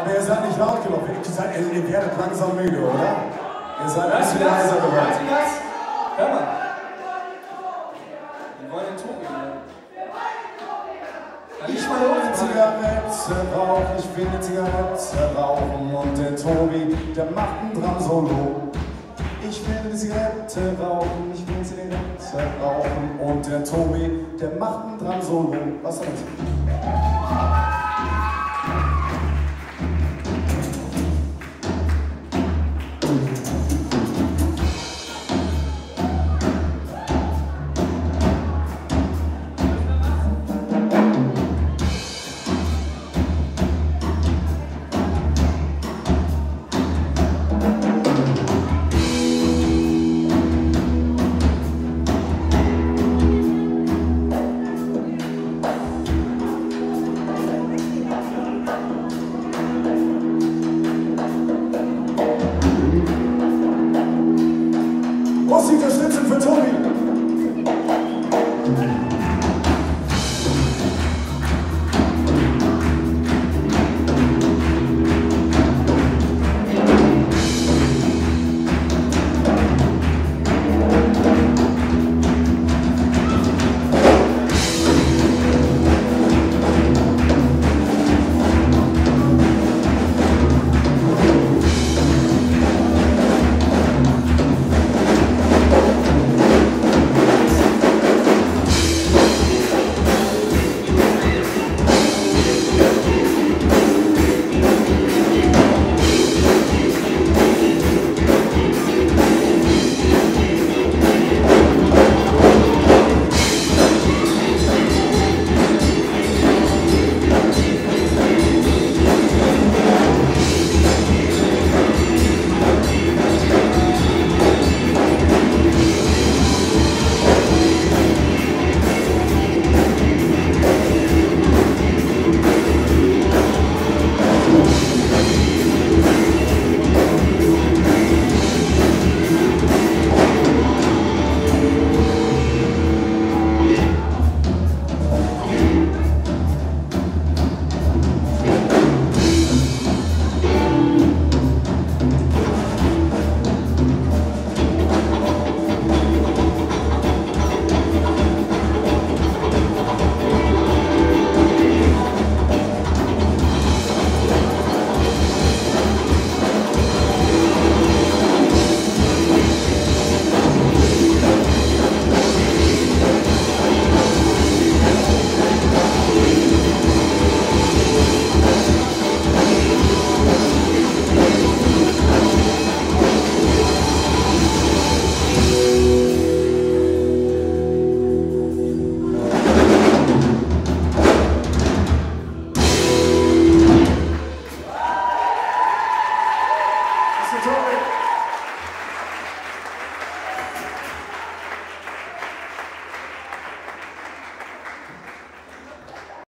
Aber ihr seid nicht laut genug. Ihr, ihr werdet langsam müde, oder? Ihr seid ein bisschen leiser geworden. Hör mal. Wir wollen den Tobi hören. Ich will eine Zigarette rauchen, ich will eine Zigarette rauchen und der Tobi, der macht ein Drum Solo. Ich will eine Zigarette rauchen, ich will eine Zigarette rauchen und der Tobi, der macht ein Drum Solo. Was soll das? Postige Schnitzel für Tobi.